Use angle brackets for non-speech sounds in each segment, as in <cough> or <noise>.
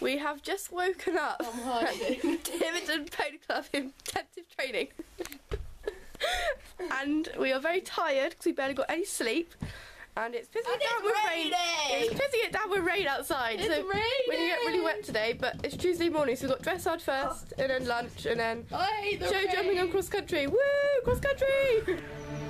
We have just woken up from Tiverton Pony Club intensive training. <laughs> and we are very tired because we barely got any sleep. And it's pissing it down with rain. It's pissing it down with rain outside. It's so raining. we didn't get really wet today, but it's Tuesday morning, so we got dress hard oh. first, oh. and then lunch, and then the show rain. jumping on cross country. Woo! Cross country! <laughs>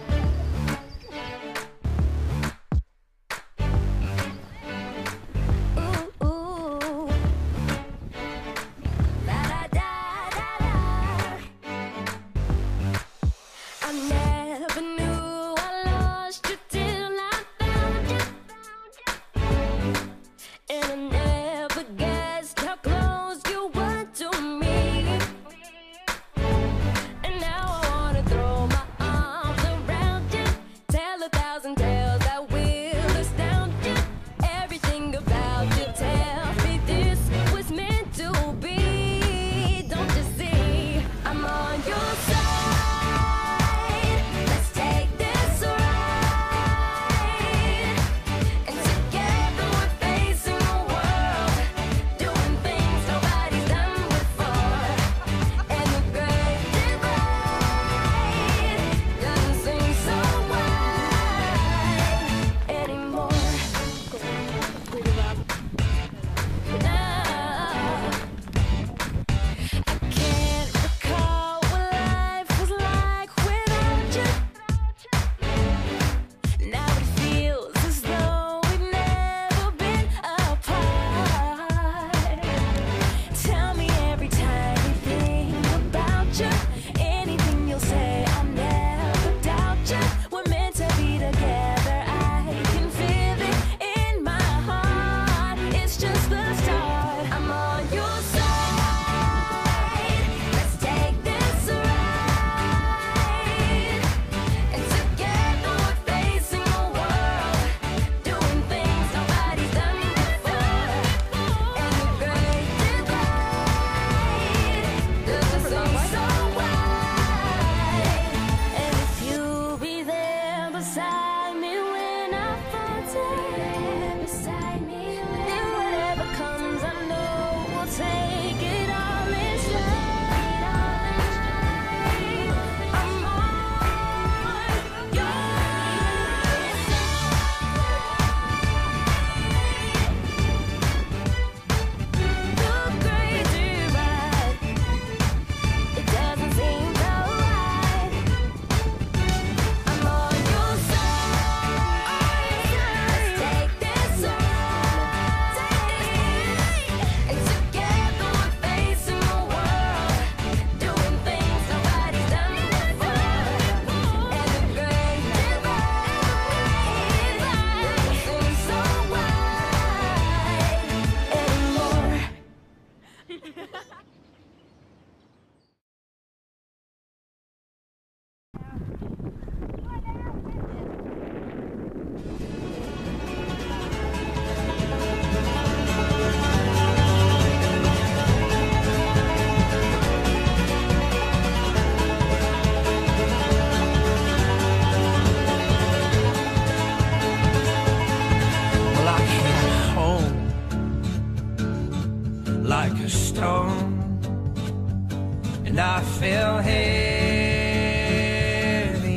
and I fell heavy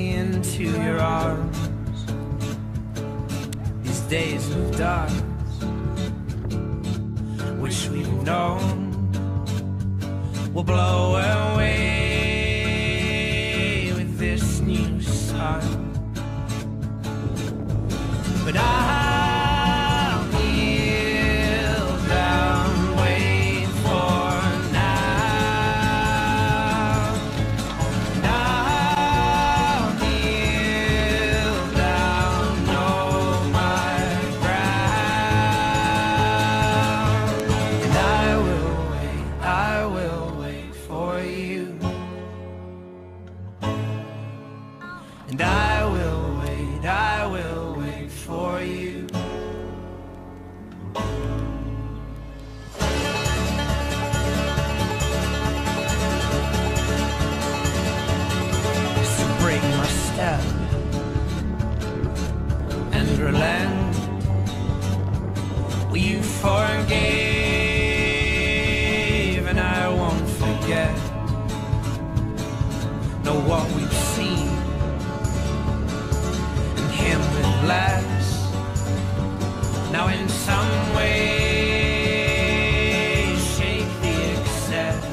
into your arms. These days of darkness, wish we'd known, will blow away. And I will wait, I will wait for you. Spring break my step and relent. Will you forgive and I won't forget? Know what we laughs. Now in some way, shake the excess.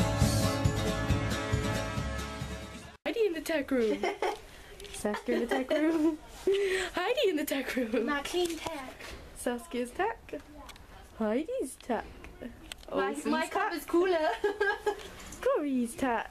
Heidi in the tech room. <laughs> Saskia in the tech <laughs> room. Heidi in the tech room. My clean tech. Saskia's tech. Yeah. Heidi's tech. My, my cup is cooler. <laughs> Corrie's tech.